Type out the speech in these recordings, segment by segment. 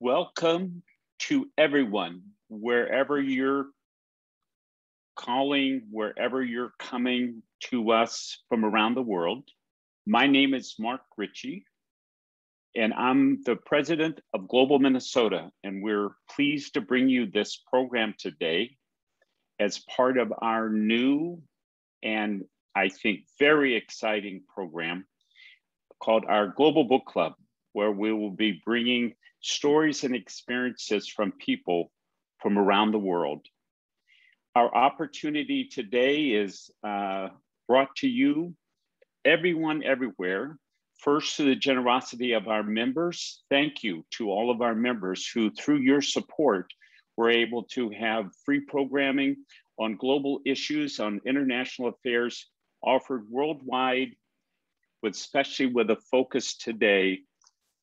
Welcome to everyone, wherever you're calling, wherever you're coming to us from around the world. My name is Mark Ritchie, and I'm the president of Global Minnesota, and we're pleased to bring you this program today as part of our new and I think very exciting program called our Global Book Club, where we will be bringing stories and experiences from people from around the world. Our opportunity today is uh, brought to you everyone everywhere. First, to the generosity of our members. Thank you to all of our members who, through your support, were able to have free programming on global issues, on international affairs, offered worldwide, especially with a focus today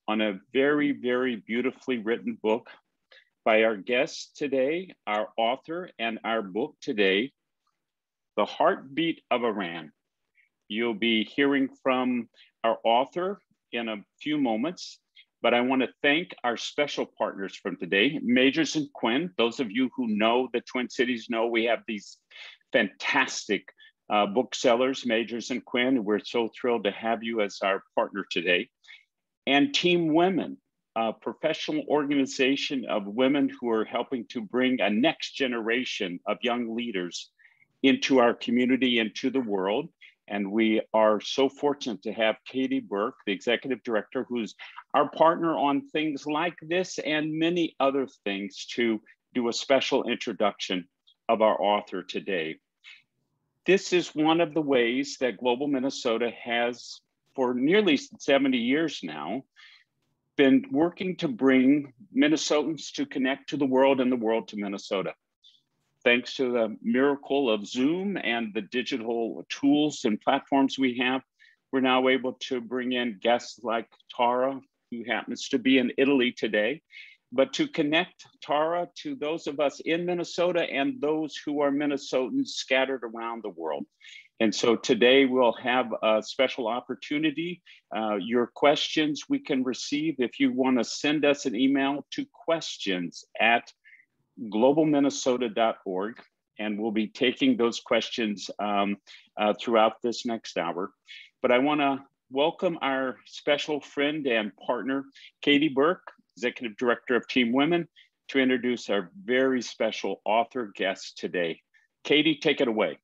on a very, very beautifully written book by our guest today, our author, and our book today, The Heartbeat of Iran. You'll be hearing from our author in a few moments, but I want to thank our special partners from today, Magers and Quinn. Those of you who know the Twin Cities know we have these fantastic uh, booksellers, Magers and Quinn. We're so thrilled to have you as our partner today. And Team Women, a professional organization of women who are helping to bring a next generation of young leaders into our community and to the world. And we are so fortunate to have Katie Burke, the executive director, who's our partner on things like this and many other things to do a special introduction of our author today. This is one of the ways that Global Minnesota has, for nearly 70 years now, been working to bring Minnesotans to connect to the world and the world to Minnesota thanks to the miracle of Zoom and the digital tools and platforms we have, we're now able to bring in guests like Tara, who happens to be in Italy today, but to connect Tara to those of us in Minnesota and those who are Minnesotans scattered around the world. And so today we'll have a special opportunity. Uh, your questions we can receive if you want to send us an email to questions at globalminnesota.org, and we'll be taking those questions um, uh, throughout this next hour. But I want to welcome our special friend and partner, Katie Burke, Executive Director of Team Women, to introduce our very special author guest today. Katie, take it away.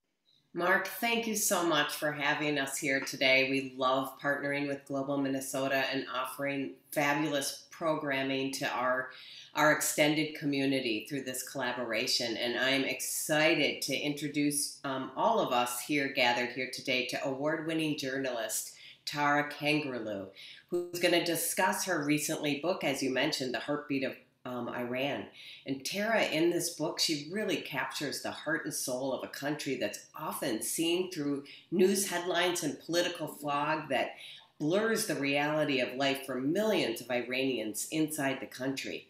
Mark, thank you so much for having us here today. We love partnering with Global Minnesota and offering fabulous programming to our our extended community through this collaboration. And I'm excited to introduce um, all of us here gathered here today to award winning journalist Tara Kangarlou, who's going to discuss her recently book, as you mentioned, The Heartbeat of um, Iran. And Tara, in this book, she really captures the heart and soul of a country that's often seen through news headlines and political fog that blurs the reality of life for millions of Iranians inside the country.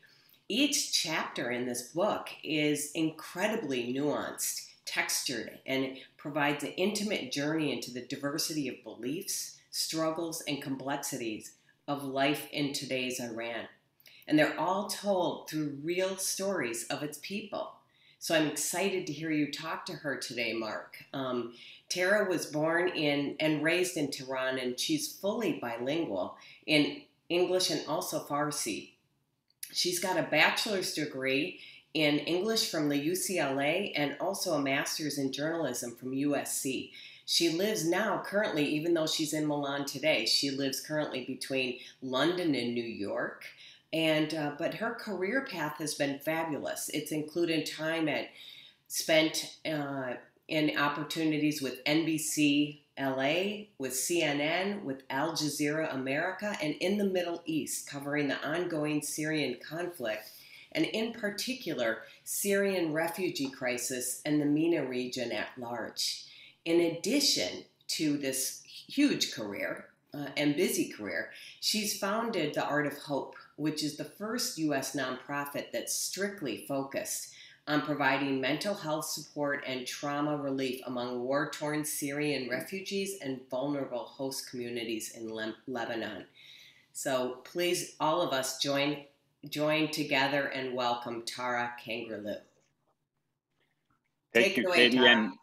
Each chapter in this book is incredibly nuanced, textured, and provides an intimate journey into the diversity of beliefs, struggles, and complexities of life in today's Iran. And they're all told through real stories of its people. So I'm excited to hear you talk to her today, Mark. Um, Tara was born in and raised in Tehran, and she's fully bilingual in English and also Farsi. She's got a bachelor's degree in English from the UCLA and also a master's in journalism from USC. She lives now currently, even though she's in Milan today, she lives currently between London and New York. And uh, but her career path has been fabulous. It's included time at spent uh, in opportunities with NBC LA, with CNN, with Al Jazeera America, and in the Middle East, covering the ongoing Syrian conflict, and in particular, Syrian refugee crisis and the MENA region at large. In addition to this huge career uh, and busy career, she's founded the Art of Hope, which is the first U.S. nonprofit that's strictly focused on providing mental health support and trauma relief among war torn Syrian refugees and vulnerable host communities in Le- Lebanon. So please, all of us, join join together and welcome Tara Kangarlou. Thank Take you, away, Katie, Tara. and,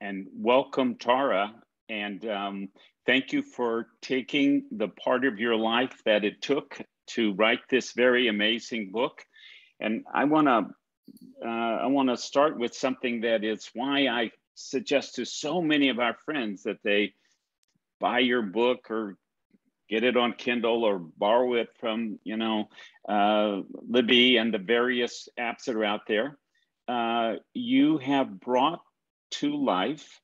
and welcome Tara. And um, thank you for taking the part of your life that it took to write this very amazing book. And I want to uh, I want to start with something that is why I suggest to so many of our friends that they buy your book or get it on Kindle or borrow it from, you know, uh, Libby and the various apps that are out there. Uh, you have brought to life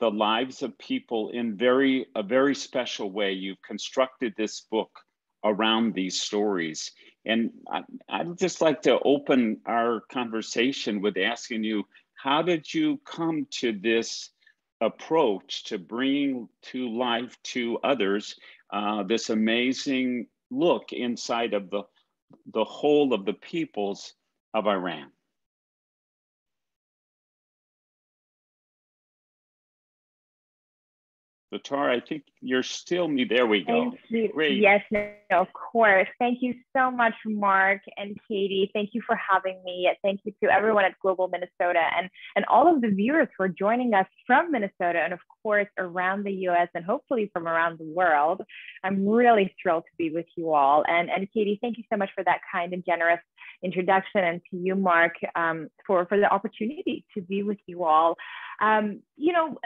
the lives of people in very a very special way. You've constructed this book around these stories. And I, I'd just like to open our conversation with asking you, how did you come to this approach to bringing to life to others uh, this amazing look inside of the, the whole of the peoples of Iran? So Tara, I think you're still me. There we go. Thank you. Great. Yes, no, of course. Thank you so much, Mark and Katie. Thank you for having me. Thank you to everyone at Global Minnesota and, and all of the viewers for joining us from Minnesota and of course around the US and hopefully from around the world. I'm really thrilled to be with you all. And, and Katie, thank you so much for that kind and generous introduction and to you, Mark, um, for, for the opportunity to be with you all. Um, you know,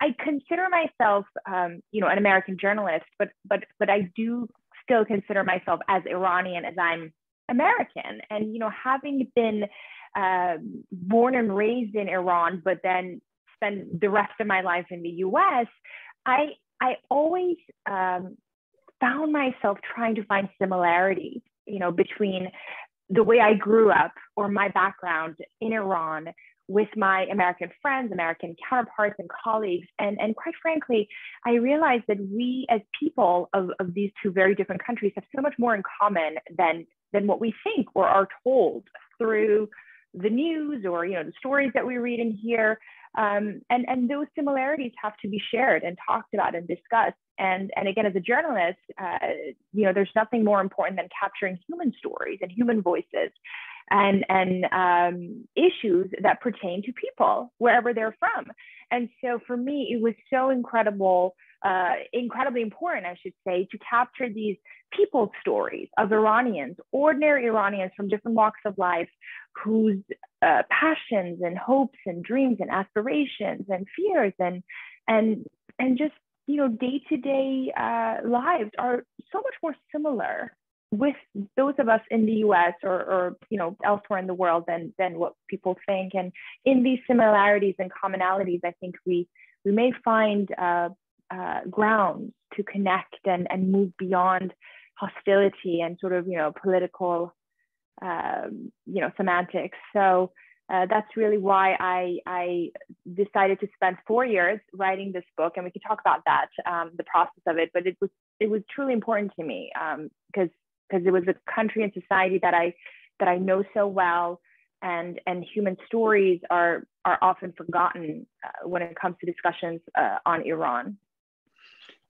I consider myself, um, you know, an American journalist, but but but I do still consider myself as Iranian as I'm American. And you know, having been uh, born and raised in Iran, but then spend the rest of my life in the U.S., I I always um, found myself trying to find similarities, you know, between the way I grew up or my background in Iran with my American friends, American counterparts and colleagues. And, and quite frankly, I realized that we as people of, of these two very different countries have so much more in common than, than what we think or are told through the news or you know the stories that we read and hear. Um, and, and those similarities have to be shared and talked about and discussed. And, and again, as a journalist, uh, you know, there's nothing more important than capturing human stories and human voices and, and um, issues that pertain to people wherever they're from. And so for me, it was so incredible, uh, incredibly important, I should say, to capture these people's stories of Iranians, ordinary Iranians from different walks of life, whose uh, passions and hopes and dreams and aspirations and fears and and and just you know day to day lives are so much more similar with those of us in the US or, or you know elsewhere in the world than than what people think and in these similarities and commonalities I think we we may find uh, uh, grounds to connect and and move beyond hostility and sort of you know political um, you know semantics so uh, that's really why I, I decided to spend four years writing this book, and we could talk about that, um, the process of it. But it was it was truly important to me because um, because it was a country and society that I that I know so well, and and human stories are are often forgotten uh, when it comes to discussions uh, on Iran.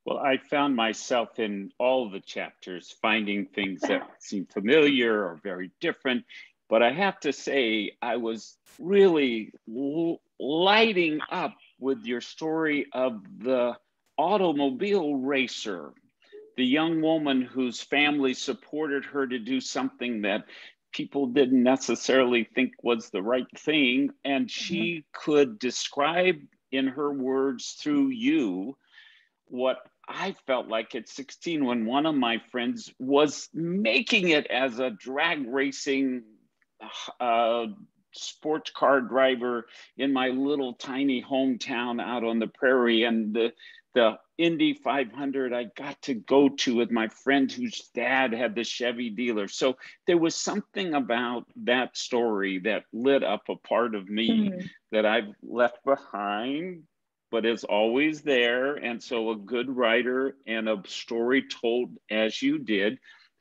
Well, I found myself in all the chapters finding things that seem familiar or very different. But I have to say, I was really lighting up with your story of the automobile racer the young woman whose family supported her to do something that people didn't necessarily think was the right thing. And she mm-hmm. could describe in her words through you what I felt like at 16 when one of my friends was making it as a drag racing uh, sports car driver in my little tiny hometown out on the prairie. And the, the Indy 500 I got to go to with my friend whose dad had the Chevy dealer. So there was something about that story that lit up a part of me mm-hmm. that I've left behind, but is always there. And so a good writer and a story told as you did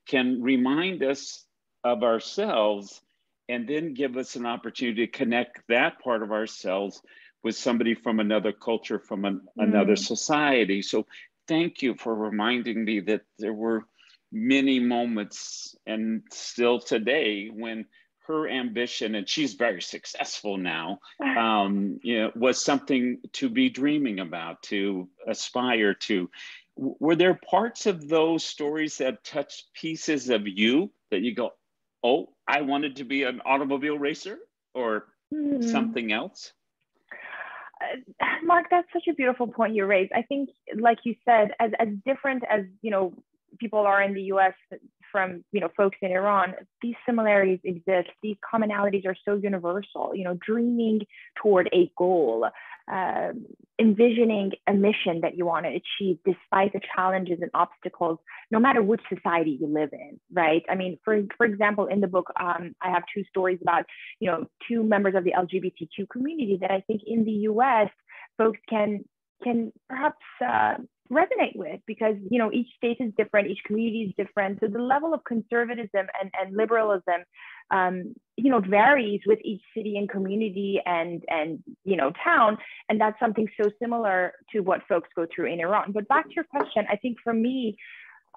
can remind us of ourselves and then give us an opportunity to connect that part of ourselves with somebody from another culture, from an, mm. another society. So thank you for reminding me that there were many moments and still today when her ambition, and she's very successful now, um, you know, was something to be dreaming about, to aspire to. Were there parts of those stories that touched pieces of you that you go, oh, I wanted to be an automobile racer or mm-hmm. something else? Mark, that's such a beautiful point you raised. I think, like you said, as, as different as you know people are in the U.S from you know folks in Iran, these similarities exist. These commonalities are so universal. You know, dreaming toward a goal, uh, envisioning a mission that you want to achieve despite the challenges and obstacles, no matter which society you live in. Right? I mean, for for example, in the book, um, I have two stories about you know two members of the LGBTQ community that I think in the U.S. folks can can perhaps uh, resonate with because you know each state is different each community is different so the level of conservatism and, and liberalism um, you know varies with each city and community and and you know town and that's something so similar to what folks go through in iran but back to your question i think for me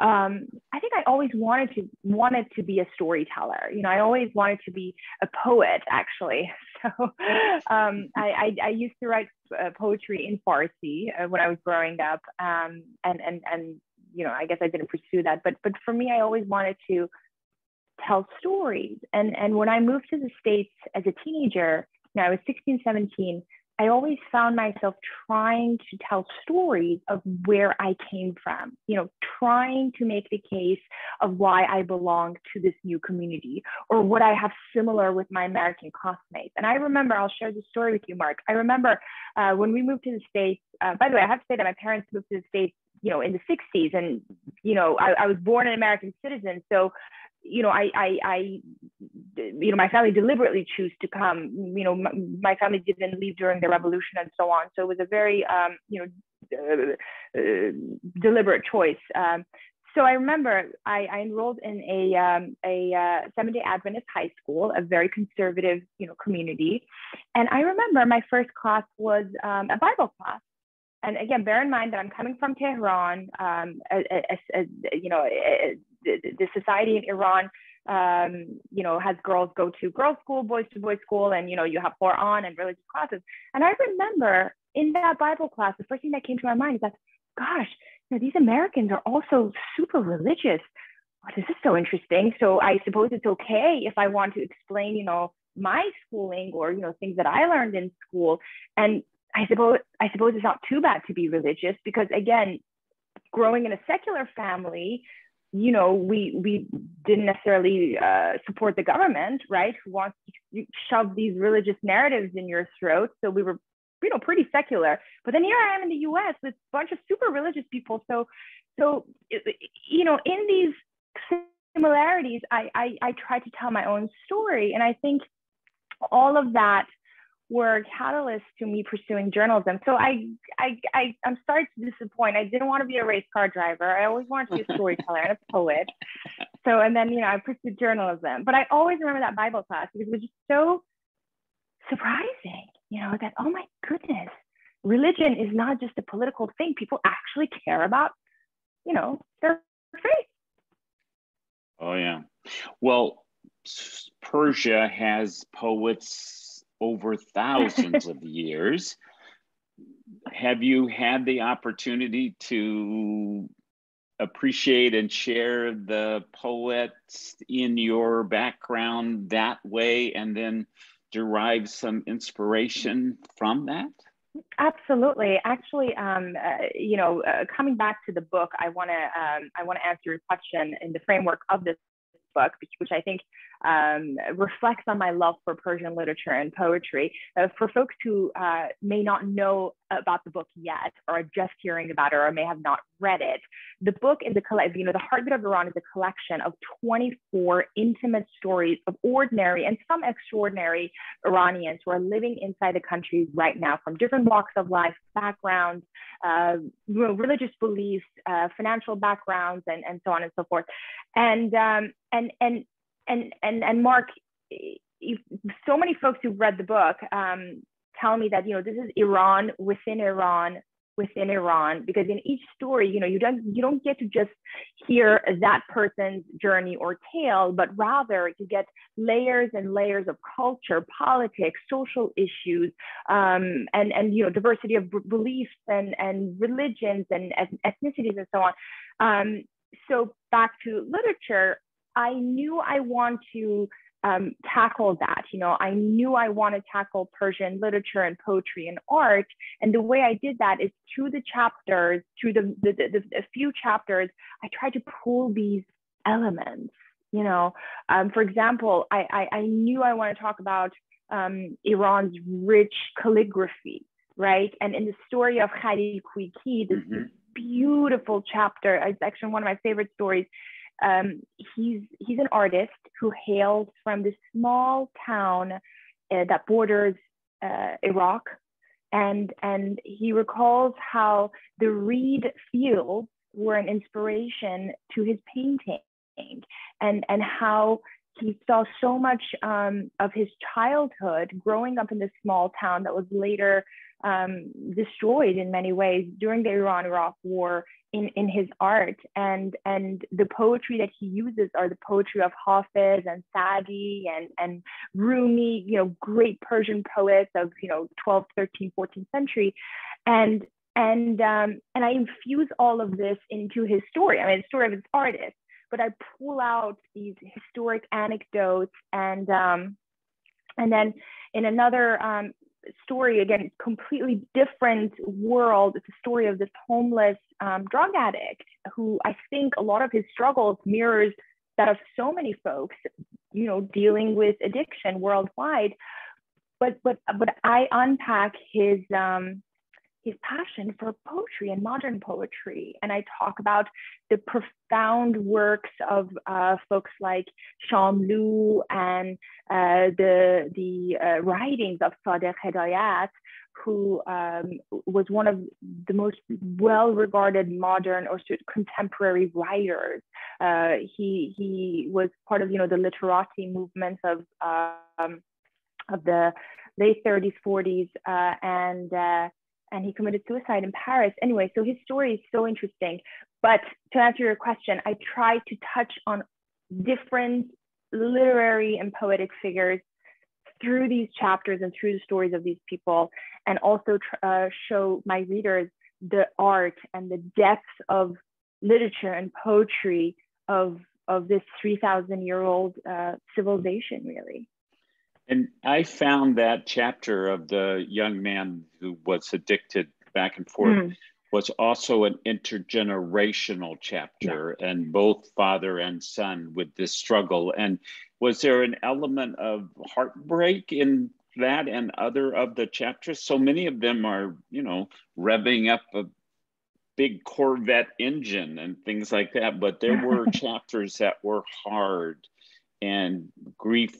um, I think I always wanted to wanted to be a storyteller. You know, I always wanted to be a poet, actually. So um, I, I, I, used to write uh, poetry in Farsi uh, when I was growing up, um, and and and you know, I guess I didn't pursue that. But but for me, I always wanted to tell stories. And and when I moved to the states as a teenager, you I was 16, 17. I always found myself trying to tell stories of where I came from, you know, trying to make the case of why I belong to this new community or what I have similar with my American classmates. And I remember, I'll share the story with you, Mark. I remember uh, when we moved to the States, uh, by the way, I have to say that my parents moved to the States, you know, in the 60s. And, you know, I, I was born an American citizen. So, you know, I, I, I, you know, my family deliberately choose to come. You know, my, my, family didn't leave during the revolution and so on. So it was a very, um, you know, uh, uh, deliberate choice. Um, so I remember I, I enrolled in a um, a uh, Seventh Day Adventist high school, a very conservative, you know, community. And I remember my first class was um, a Bible class. And again, bear in mind that I'm coming from Tehran, um, a, a, a, you know, the, society in Iran, um, you know, has girls go to girls' school, boys to boys' school, and you know, you have Quran and religious classes. And I remember in that Bible class, the first thing that came to my mind is that, gosh, you know, these Americans are also super religious. Oh, this is so interesting. So I suppose it's okay if I want to explain, you know, my schooling or you know things that I learned in school. And I suppose I suppose it's not too bad to be religious because again, growing in a secular family, you know, we we didn't necessarily uh, support the government, right? Who wants to shove these religious narratives in your throat? So we were, you know, pretty secular. But then here I am in the U.S. with a bunch of super religious people. So, so you know, in these similarities, I I, I try to tell my own story, and I think all of that were catalysts to me pursuing journalism. So I, I, I, I'm sorry to disappoint. I didn't want to be a race car driver. I always wanted to be a storyteller and a poet. So, and then, you know, I pursued journalism. But I always remember that Bible class because it was just so surprising, you know, that, oh my goodness, religion is not just a political thing. People actually care about, you know, their faith. Oh, yeah. Well, Persia has poets over thousands of years. Have you had the opportunity to appreciate and share the poets in your background that way and then derive some inspiration from that? Absolutely. Actually, um, uh, you know, uh, coming back to the book, I want to um, I want to answer your question in the framework of this book, which I think um, reflects on my love for Persian literature and poetry. Uh, for folks who uh, may not know about the book yet, or are just hearing about it, or may have not read it, the book is a collection. You know, the Heartbeat of Iran is a collection of 24 intimate stories of ordinary and some extraordinary Iranians who are living inside the country right now, from different walks of life, backgrounds, uh, religious beliefs, uh, financial backgrounds, and, and so on and so forth. And um, and and and and and Mark, so many folks who've read the book um, tell me that you know this is Iran within Iran within Iran because in each story, you know, you don't you don't get to just hear that person's journey or tale, but rather you get layers and layers of culture, politics, social issues, um, and and you know diversity of beliefs and and religions and ethnicities and so on. Um, so back to literature, I knew I want to um, tackle that. You know, I knew I want to tackle Persian literature and poetry and art. And the way I did that is through the chapters, through the, the, the, the few chapters, I tried to pull these elements. You know, um, for example, I, I, I, knew I want to talk about um, Iran's rich calligraphy, right? And in the story of Khalil Kuiki, this, mm-hmm. beautiful chapter, it's actually one of my favorite stories um, he's he's an artist who hails from this small town uh, that borders uh, Iraq, and and he recalls how the reed fields were an inspiration to his painting, and and how he saw so much um, of his childhood growing up in this small town that was later um, destroyed in many ways during the Iran-Iraq War in, in his art. And, and the poetry that he uses are the poetry of Hafiz and Sadi and, and Rumi, you know, great Persian poets of, you know, 12th, 13th, 14th century. And, and, um, and I infuse all of this into his story. I mean, the story of his artist, but I pull out these historic anecdotes and, um, and then in another um, story again completely different world. It's a story of this homeless um, drug addict who i think a lot of his struggles mirrors that of so many folks you know dealing with addiction worldwide. But but but i unpack his um his passion for poetry and modern poetry. And I talk about the profound works of uh, folks like Shamlou and uh, the, the uh, writings of Sadegh Hedayat, who um, was one of the most well-regarded modern or contemporary writers. Uh, he, he was part of, you know, the literati movement of, um, of the late 30s, 40s, uh, and uh, and he committed suicide in Paris. Anyway, so his story is so interesting. But to answer your question, I try to touch on different literary and poetic figures through these chapters and through the stories of these people, and also uh, show my readers the art and the depth of literature and poetry of of this 3,000 year old uh, civilization, really. And I found that chapter of the young man who was addicted back and forth mm. was also an intergenerational chapter, yeah. and both father and son with this struggle. And was there an element of heartbreak in that and other of the chapters? So many of them are, you know, revving up a big Corvette engine and things like that. But there were chapters that were hard and grief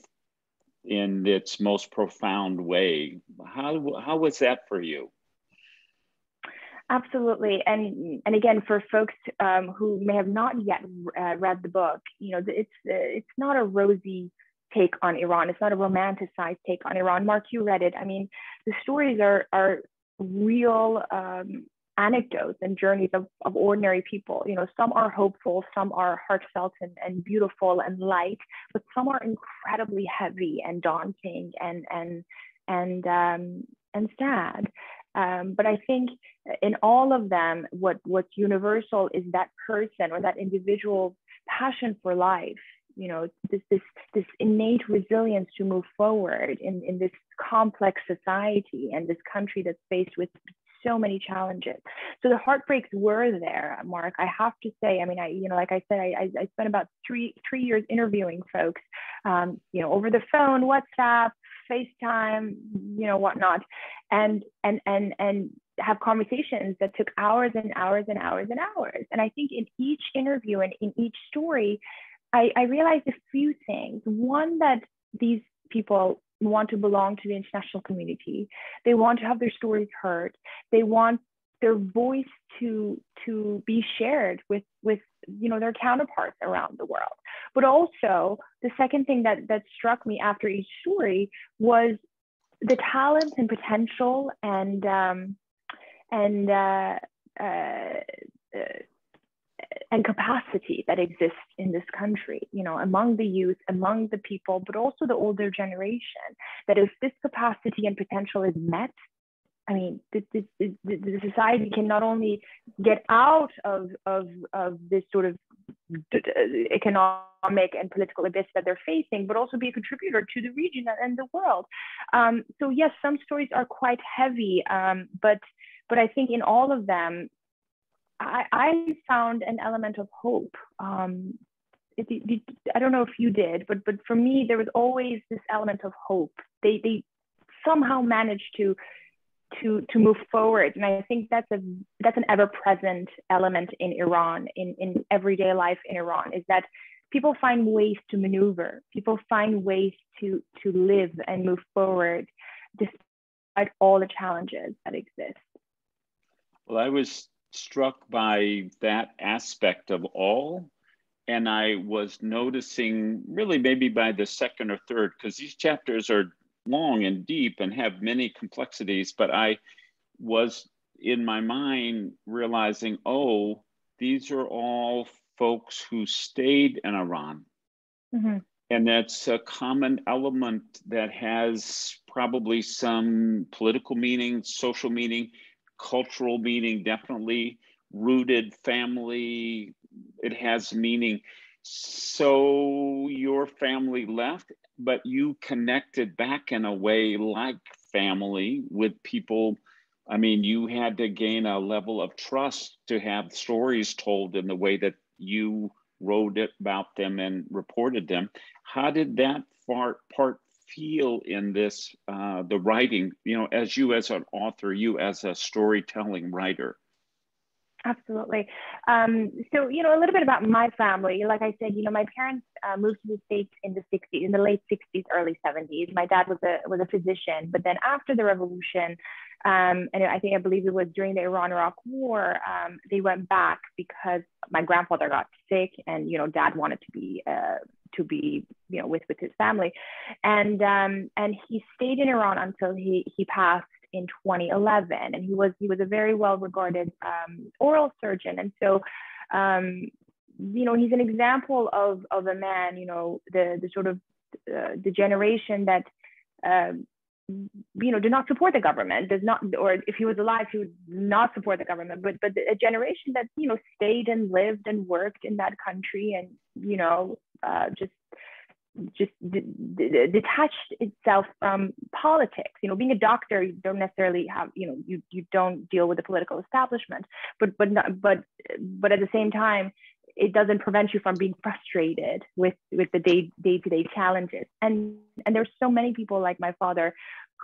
in its most profound way. How, how was that for you? Absolutely, and and again, for folks um, who may have not yet uh, read the book, you know, it's uh, it's not a rosy take on Iran. It's not a romanticized take on Iran. Mark, you read it. I mean, the stories are are real um, anecdotes and journeys of, of ordinary people. You know, some are hopeful, some are heartfelt and, and beautiful and light, but some are incredibly heavy and daunting and and and um, and sad. Um, but I think in all of them, what what's universal is that person or that individual's passion for life. You know, this this this innate resilience to move forward in in this complex society and this country that's faced with so many challenges. So the heartbreaks were there, Mark. I have to say, I mean, I, you know, like I said, I, I spent about three, three years interviewing folks, um, you know, over the phone, WhatsApp, FaceTime, you know, whatnot. And, and, and, and have conversations that took hours and hours and hours and hours. And I think in each interview and in each story, I, I realized a few things. One, that these people want to belong to the international community. They want to have their stories heard. They want their voice to to be shared with with you know their counterparts around the world. But also the second thing that that struck me after each story was the talent and potential and um, and uh, uh, uh, and capacity that exists in this country, you know, among the youth, among the people, but also the older generation. That if this capacity and potential is met, I mean, the, the, the, the society can not only get out of, of, of this sort of economic and political abyss that they're facing, but also be a contributor to the region and the world. Um, so yes, some stories are quite heavy, um, but but I think in all of them, I, I found an element of hope. Um, it, it, I don't know if you did, but but for me, there was always this element of hope. They they somehow managed to to to move forward, and I think that's a that's an ever present element in Iran in in everyday life in Iran is that people find ways to maneuver, people find ways to to live and move forward despite all the challenges that exist. Well, I was struck by that aspect of all. And I was noticing, really, maybe by the second or third, because these chapters are long and deep and have many complexities, but I was in my mind realizing, oh, these are all folks who stayed in Iran. Mm-hmm. And that's a common element that has probably some political meaning, social meaning, cultural meaning, definitely rooted family. It has meaning. So your family left, but you connected back in a way like family with people. I mean, you had to gain a level of trust to have stories told in the way that you wrote about them and reported them. How did that part, part feel in this, uh, the writing, you know, as you as an author, you as a storytelling writer? Absolutely. Um, so, you know, a little bit about my family. Like I said, you know, my parents uh, moved to the States in the 60s, in the late 60s, early 70s. My dad was a, was a physician, but then after the revolution, um, and I think I believe it was during the Iran-Iraq War, um, they went back because my grandfather got sick, and you know, Dad wanted to be uh, to be you know with with his family, and um, and he stayed in Iran until he he passed in 2011, and he was he was a very well regarded um, oral surgeon, and so. Um, you know, he's an example of, of a man, you know, the, the sort of uh, the generation that um, you know, did not support the government, does not, or if he was alive, he would not support the government. But but a generation that you know stayed and lived and worked in that country, and you know, uh, just just detached itself from politics. You know, being a doctor, you don't necessarily have, you know, you you don't deal with the political establishment, but but not, but but at the same time, it doesn't prevent you from being frustrated with with the day day to day challenges. And and there's so many people like my father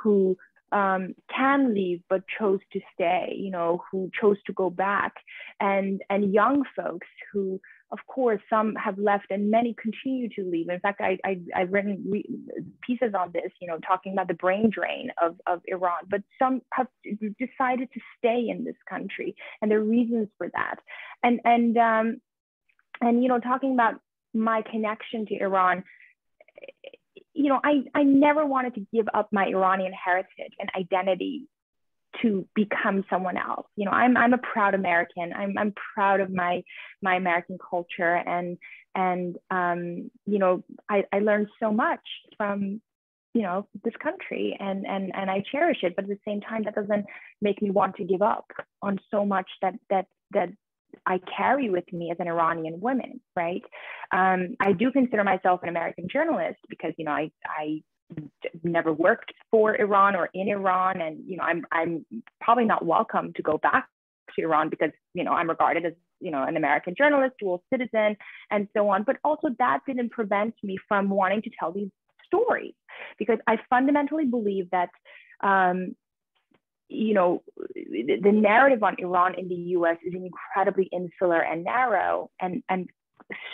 who um, can leave but chose to stay. You know, who chose to go back, and and young folks who of course, some have left and many continue to leave. In fact, I, I, have written pieces on this, you know, talking about the brain drain of, of Iran, but some have decided to stay in this country and there are reasons for that. And, and, um, and, you know, talking about my connection to Iran, you know, I, I never wanted to give up my Iranian heritage and identity to become someone else. You know, I'm I'm a proud American. I'm I'm proud of my my American culture and and um, you know, I, I learned so much from you know this country and and and I cherish it. But at the same time, that doesn't make me want to give up on so much that that that I carry with me as an Iranian woman, right? Um, I do consider myself an American journalist because you know I I never worked for Iran or in Iran, and you know I'm I'm probably not welcome to go back to Iran because you know I'm regarded as you know an American journalist, dual citizen, and so on. But also that didn't prevent me from wanting to tell these stories because I fundamentally believe that. Um, you know, the narrative on Iran in the US is incredibly insular and narrow and, and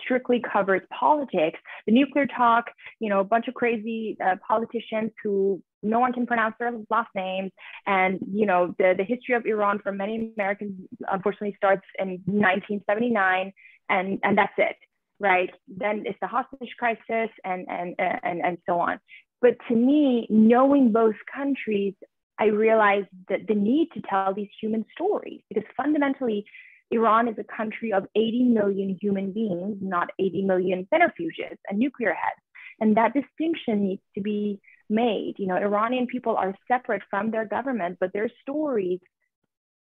strictly covers politics. The nuclear talk, you know, a bunch of crazy uh, politicians who no one can pronounce their last names, and you know, the the history of Iran for many Americans unfortunately starts in 1979, and and that's it, right? Then it's the hostage crisis, and and and and so on. But to me, knowing both countries, I realized that the need to tell these human stories because fundamentally, Iran is a country of 80 million human beings, not 80 million centrifuges and nuclear heads. And that distinction needs to be made. You know, Iranian people are separate from their government, but their stories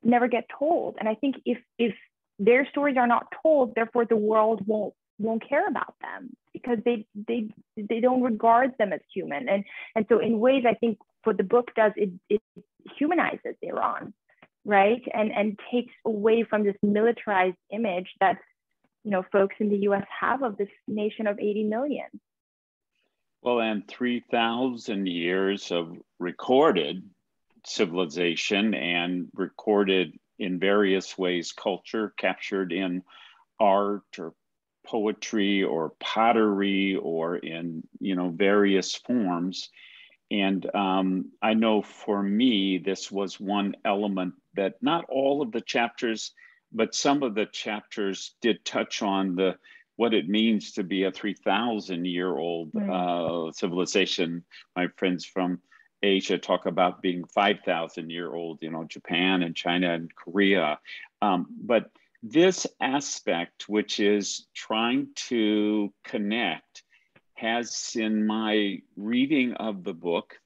never get told. And I think if if their stories are not told, therefore the world won't won't care about them because they they they don't regard them as human. And and so in ways I think what the book does it it humanizes Iran, right? And and takes away from this militarized image that you know folks in the US have of this nation of 80 million. Well, and 3,000 years of recorded civilization and recorded in various ways culture captured in art or poetry or pottery or in you know various forms. And um, i know for me this was one element that not all of the chapters but some of the chapters did touch on the what it means to be a 3000 year old uh, civilization. My friends from asia talk about being 5000 year old you know japan and china and korea. Um, but this aspect which is trying to connect has in my reading of the book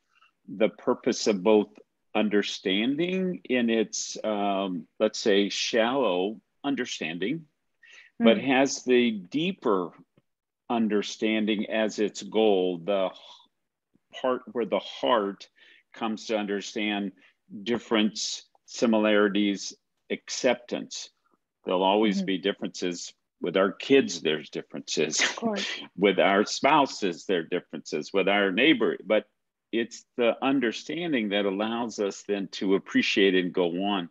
the purpose of both understanding in its um, let's say shallow understanding but hmm. has the deeper understanding as its goal, the part where the heart comes to understand difference, similarities, acceptance. There'll always mm-hmm. be differences. With our kids, there's differences. with our spouses, there are differences. With our neighbor, but it's the understanding that allows us then to appreciate and go on.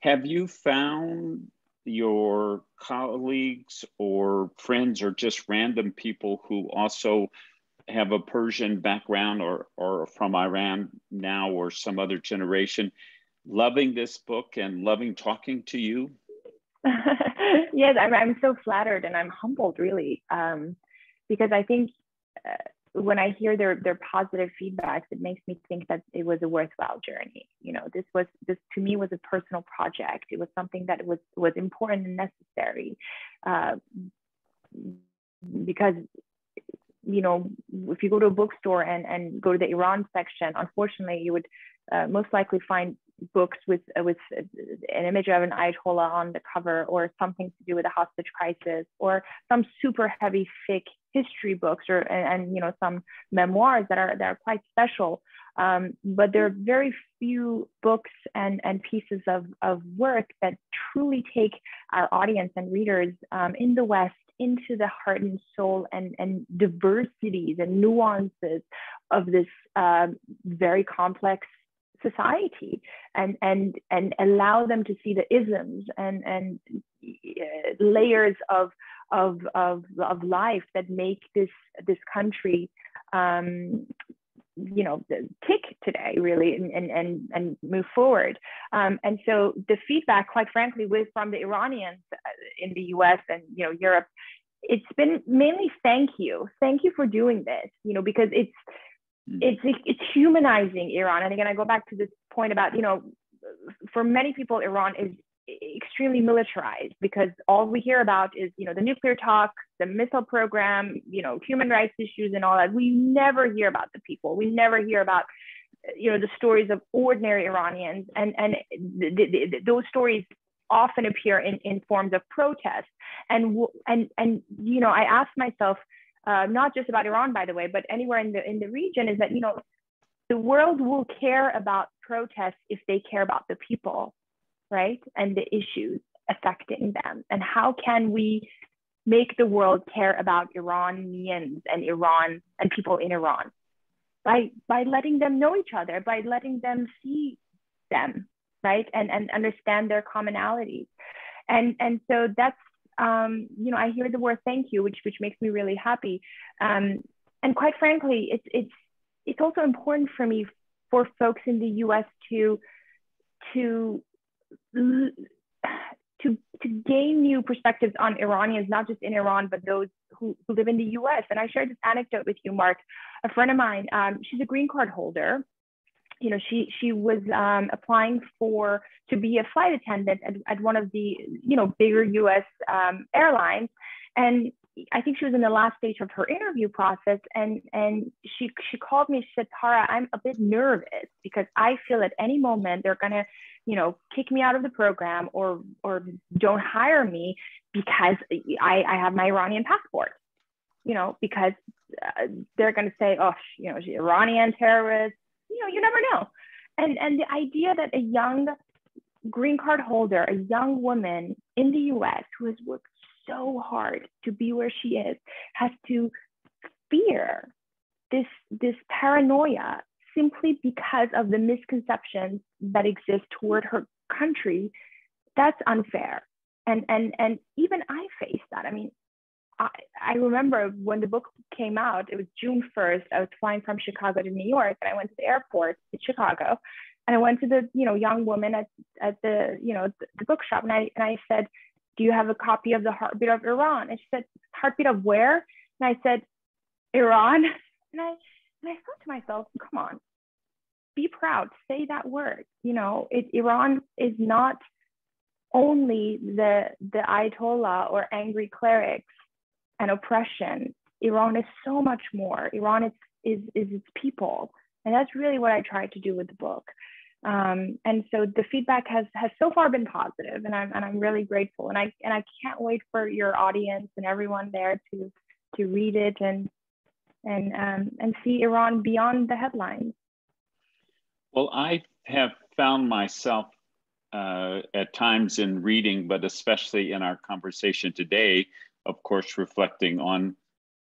Have you found your colleagues or friends or just random people who also have a Persian background or, or from Iran now or some other generation loving this book and loving talking to you? yes, I'm, I'm so flattered and I'm humbled really um, because I think uh, when I hear their their positive feedbacks, it makes me think that it was a worthwhile journey. You know, this was this to me was a personal project. It was something that was was important and necessary, uh, because you know if you go to a bookstore and and go to the Iran section, unfortunately, you would uh, most likely find books with uh, with an image of an ayatollah on the cover or something to do with a hostage crisis or some super heavy thick history books or and, and you know some memoirs that are that are quite special. Um, but there are very few books and, and pieces of, of work that truly take our audience and readers um, in the West into the heart and soul and, and diversities and nuances of this uh, very complex society and and and allow them to see the isms and and uh, layers of of of of life that make this this country um, you know tick today really and and and, move forward um, and so the feedback quite frankly with from the iranians uh, in the us and you know europe it's been mainly thank you thank you for doing this you know because it's. Mm. it's it's humanizing Iran. And again, I go back to this point about you know, for many people, Iran is extremely militarized because all we hear about is you know the nuclear talk, the missile program, you know, human rights issues and all that. We never hear about the people. We never hear about you know the stories of ordinary Iranians, and and the, the, the, those stories often appear in, in forms of protest. And and and you know, I ask myself uh, not just about Iran, by the way, but anywhere in the in the region, is that you know the world will care about protests if they care about the people, right, and the issues affecting them, and how can we make the world care about Iranians and Iran and people in Iran? By by letting them know each other, by letting them see them, right, and and understand their commonalities, and and so that's um, you know, I hear the word thank you, which which makes me really happy. Um, and quite frankly, it's it's it's also important for me for folks in the U.S. to to to to gain new perspectives on Iranians, not just in Iran, but those who, who live in the U.S. And I shared this anecdote with you, Mark. A friend of mine, um, she's a green card holder, you know, she she was um, applying for to be a flight attendant at, at one of the you know bigger U.S. Um, airlines, and I think she was in the last stage of her interview process, and and she she called me. She said, "Tara, I'm a bit nervous because I feel at any moment they're gonna, you know, kick me out of the program or or don't hire me because I I have my Iranian passport, you know, because uh, they're gonna say, oh, you know, she's Iranian terrorist, you know, you never know. And, and the idea that a young green card holder, a young woman in the US who has worked so hard to be where she is, has to fear this, this paranoia simply because of the misconceptions that exist toward her country, that's unfair. And, and, and even I face that. I mean, I, remember when the book came out, it was June 1st. I was flying from Chicago to New York and I went to the airport in Chicago and I went to the, you know, young woman at, at the, you know, the, the bookshop and I, and I said, do you have a copy of the heartbeat of Iran? And she said, heartbeat of where? And I said, Iran. And I, and I thought to myself, come on, be proud, say that word. You know, it, Iran is not only the the Ayatollah or angry clerics and oppression. Iran is so much more. Iran is, is, is its people. And that's really what I tried to do with the book. Um, and so the feedback has has so far been positive, and I'm and I'm really grateful. And I and I can't wait for your audience and everyone there to to read it and and um, and see Iran beyond the headlines. Well, I have found myself uh, at times in reading, but especially in our conversation today, of course, reflecting on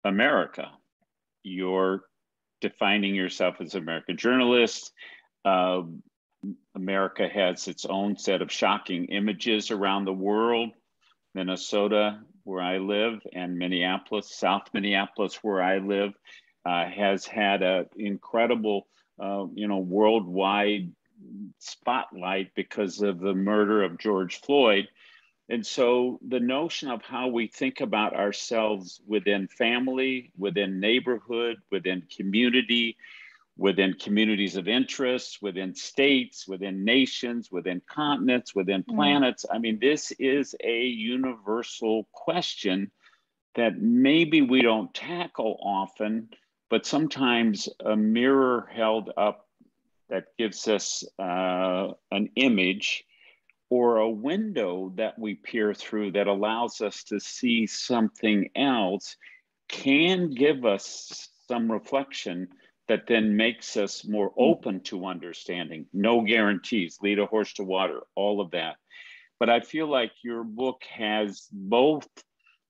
America. You're defining yourself as an American journalist. Uh, America has its own set of shocking images around the world. Minnesota, where I live, and Minneapolis, South Minneapolis, where I live, uh, has had an incredible, uh, you know, worldwide spotlight because of the murder of George Floyd. And so the notion of how we think about ourselves within family, within neighborhood, within community, within communities of interest, within states, within nations, within continents, within mm. planets. I mean, this is a universal question that maybe we don't tackle often, but sometimes a mirror held up that gives us uh, an image or a window that we peer through that allows us to see something else can give us some reflection that then makes us more hmm. open to understanding. No guarantees, lead a horse to water, all of that. But I feel like your book has both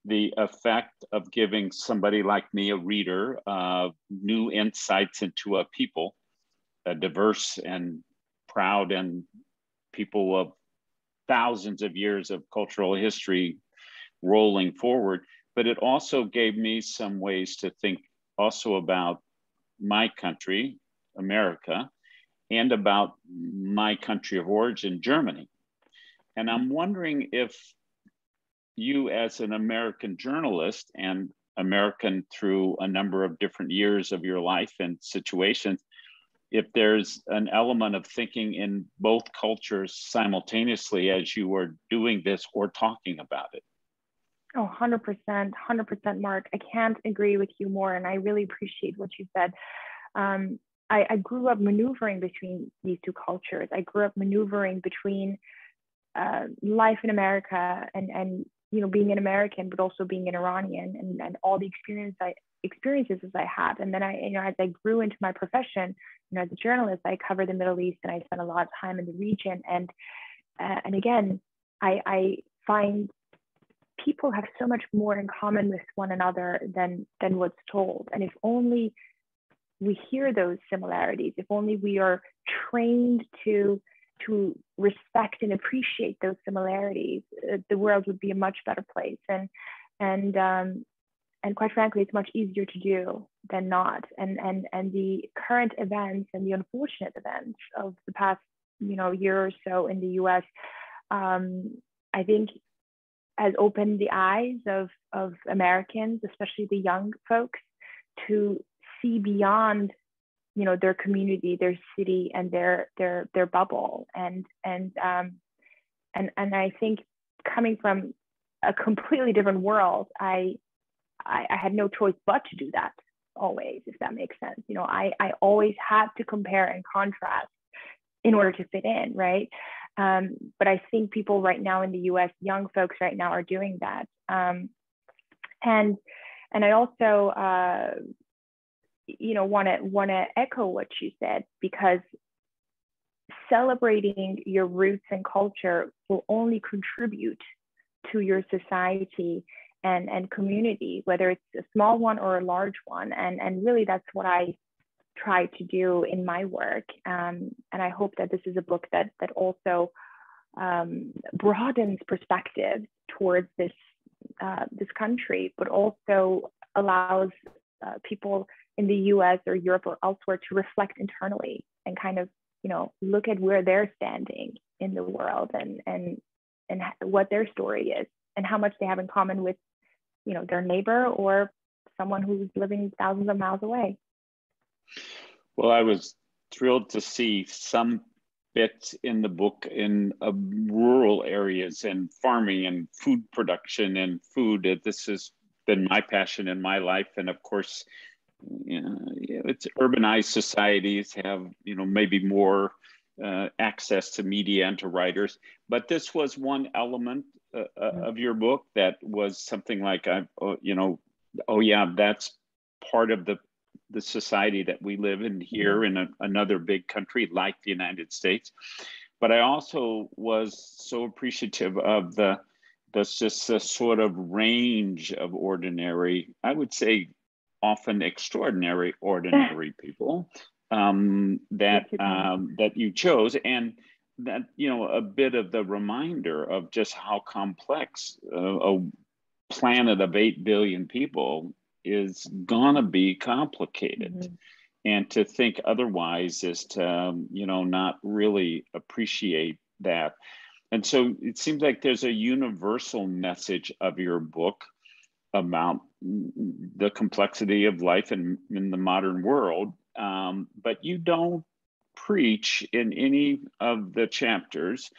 the effect of giving somebody like me, a reader, uh, new insights into a people, a diverse and proud and people of thousands of years of cultural history rolling forward, but it also gave me some ways to think also about my country, America, and about my country of origin, Germany. And I'm wondering if you, as an American journalist and American through a number of different years of your life and situations, if there's an element of thinking in both cultures simultaneously as you are doing this or talking about it. Oh, 100%, 100%, Mark. I can't agree with you more. And I really appreciate what you said. Um, I, I, grew up maneuvering between these two cultures. I grew up maneuvering between uh, life in America and, and, you know, being an American, but also being an Iranian and, and all the experience I, experiences as I had. And then I, you know, as I grew into my profession, you know, as a journalist, I covered the Middle East and I spent a lot of time in the region. And uh, and again, I, I find people have so much more in common with one another than than what's told. And if only we hear those similarities, if only we are trained to to respect and appreciate those similarities, uh, the world would be a much better place. And and um, and quite frankly, it's much easier to do than not. And and and the current events and the unfortunate events of the past, you know, year or so in the U.S., um, I think, has opened the eyes of of Americans, especially the young folks, to see beyond you know their community their city and their their their bubble. And and um and and i think coming from a completely different world I, I i had no choice but to do that always if that makes sense. You know i i always had to compare and contrast in order to fit in right? Um, but i think people right now in the us young folks right now are doing that. Um, and and i also uh, you know want to want to echo what you said because celebrating your roots and culture will only contribute to your society and, and community, whether it's a small one or a large one. And, and really, that's what I try to do in my work. Um, and I hope that this is a book that, that also um, broadens perspective towards this, uh, this country, but also allows uh, people in the US or Europe or elsewhere to reflect internally and kind of, you know, look at where they're standing in the world and, and, and what their story is and how much they have in common with, you know, their neighbor or someone who's living thousands of miles away. Well, I was thrilled to see some bits in the book in uh, rural areas and farming and food production and food. This has been my passion in my life. And of course, you know, it's urbanized societies have, you know, maybe more uh, access to media and to writers. But this was one element uh, uh of your book that was something like, I, oh, you know, oh yeah, that's part of the the society that we live in here in a, another big country like the United States. But I also was so appreciative of the that's just a sort of range of ordinary, I would say often extraordinary ordinary people um, that um, that you chose. And that you know a bit of the reminder of just how complex uh, a planet of 8 billion people is gonna be complicated. Mm-hmm. and to think otherwise is to um, you know not really appreciate that and so it seems like there's a universal message of your book about the complexity of life in, in the modern world, um, but you don't preach in any of the chapters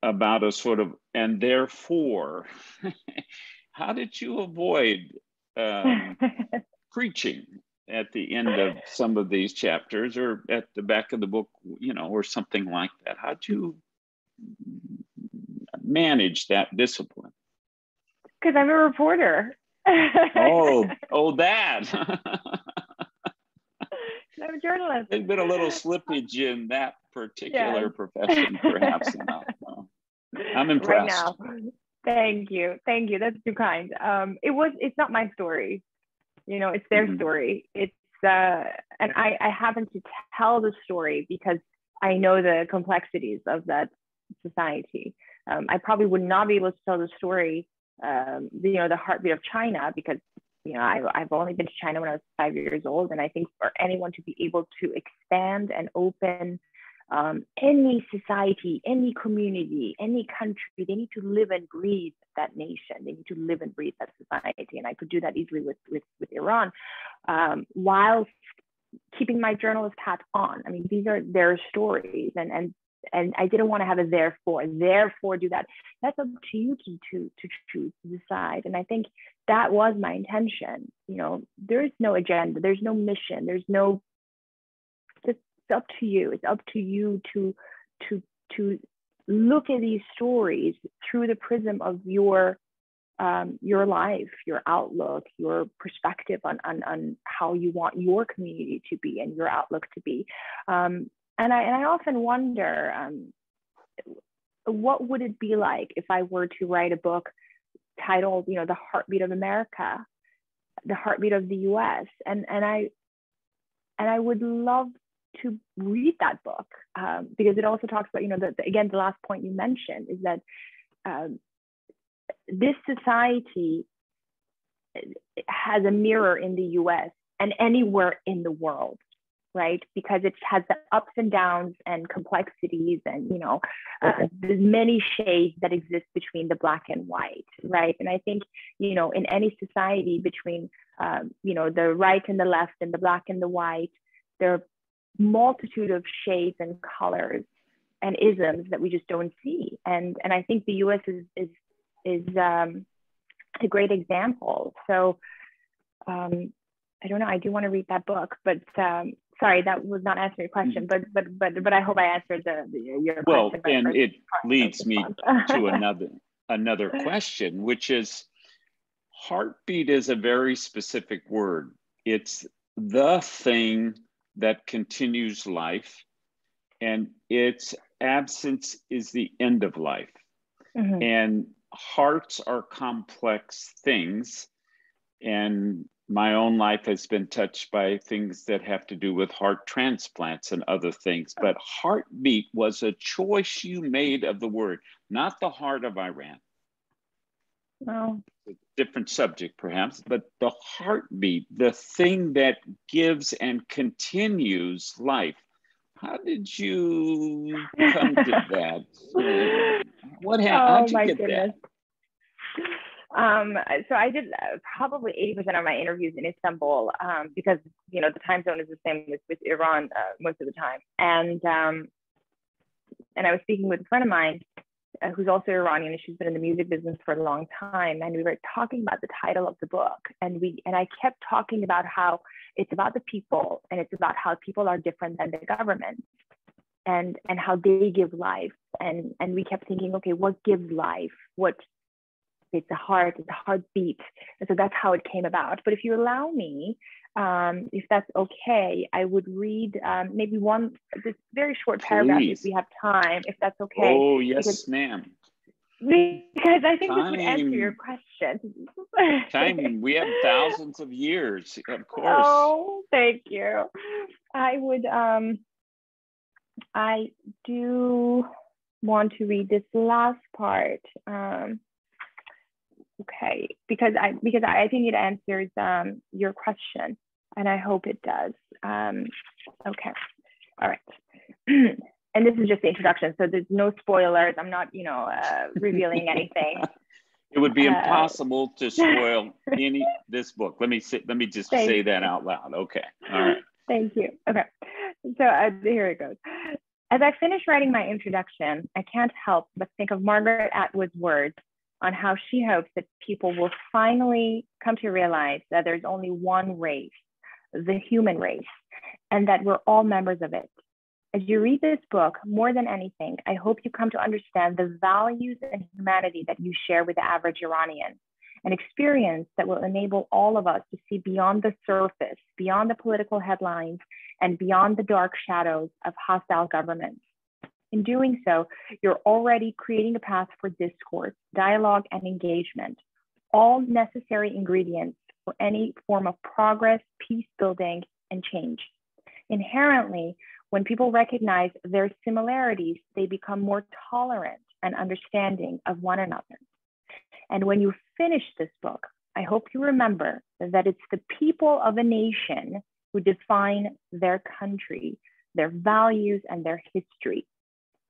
about a sort of, and therefore, how did you avoid um, preaching at the end of some of these chapters or at the back of the book, you know, or something like that? How'd you manage that discipline? Because I'm a reporter. oh, oh, that. I'm a journalist. There's been a little slippage in that particular profession, perhaps. I'm impressed. Right now. Thank you. Thank you. That's too kind. Um, it was, it's not my story. You know, it's their mm-hmm. story. It's, uh, and I, I happen to tell the story because I know the complexities of that society. Um, I probably would not be able to tell the story, um, you know, the heartbeat of China because, you know, I, I've only been to China when I was five years old. And I think for anyone to be able to expand and open um, any society, any community, any country, they need to live and breathe that nation. They need to live and breathe that society. And I could do that easily with, with, with Iran, um, whilst keeping my journalist hat on. I mean, these are their stories, and and and I didn't want to have a therefore, therefore do that. That's up to you to to to choose, to decide. And I think that was my intention. You know, there is no agenda, there's no mission, there's no. It's up to you. It's up to you to to to look at these stories through the prism of your um, your life, your outlook, your perspective on, on, on how you want your community to be and your outlook to be. Um, and I and I often wonder um, what would it be like if I were to write a book titled, you know, "The Heartbeat of America," the heartbeat of the U.S. and and I and I would love to read that book um, because it also talks about, you know, the, the, again the last point you mentioned is that um, this society has a mirror in the U.S. and anywhere in the world right? Because it has the ups and downs and complexities and, you know, uh, the many shades that exist between the black and white, right? And I think, you know, in any society between, um, you know, the right and the left and the black and the white, there are multitude of shades and colors and isms that we just don't see. And and I think the U.S. is is is um, a great example. So um, I don't know. I do want to read that book, but um, sorry, that was not answering your question. But but but but I hope I answered the, the your well, question. Well, and it leads me to another another question, which is heartbeat is a very specific word. It's the thing that continues life, and its absence is the end of life. Mm-hmm. And hearts are complex things. And my own life has been touched by things that have to do with heart transplants and other things. Oh. But heartbeat was a choice you made of the word, not the heart of Iran. No. A different subject, perhaps, but the heartbeat, the thing that gives and continues life. How did you come to that? What happened? Oh, How'd you my get goodness. that? Um, so I did uh, probably 80% of my interviews in Istanbul um, because, you know, the time zone is the same with, with Iran uh, most of the time. And, um, and I was speaking with a friend of mine uh, who's also Iranian and she's been in the music business for a long time. And we were talking about the title of the book. And we, and I kept talking about how it's about the people and it's about how people are different than the government and, and how they give life. And, and we kept thinking, okay, what gives life? What it's a heart, it's a heartbeat. And so that's how it came about. But if you allow me, um, if that's okay, I would read um, maybe one, this very short Please. paragraph if we have time, if that's okay. Oh, yes, because, ma'am. Because I think time. this would answer your question. time, we have thousands of years, of course. Oh, thank you. I would, um, I do want to read this last part. Um, Okay, because I because I think it answers um, your question, and I hope it does. Um, okay, all right. and this is just the introduction, so there's no spoilers. I'm not, you know, uh, revealing anything. it would be uh, impossible to spoil any this book. Let me say, let me just say that out loud. Okay, all right. Thank you. Okay, so uh, here it goes. As I finish writing my introduction, I can't help but think of Margaret Atwood's words on how she hopes that people will finally come to realize that there's only one race, the human race, and that we're all members of it. As you read this book, more than anything, I hope you come to understand the values and humanity that you share with the average Iranian, an experience that will enable all of us to see beyond the surface, beyond the political headlines, and beyond the dark shadows of hostile governments. In doing so, you're already creating a path for discourse, dialogue, and engagement, all necessary ingredients for any form of progress, peace building, and change. Inherently, when people recognize their similarities, they become more tolerant and understanding of one another. And when you finish this book, I hope you remember that it's the people of a nation who define their country, their values, and their history.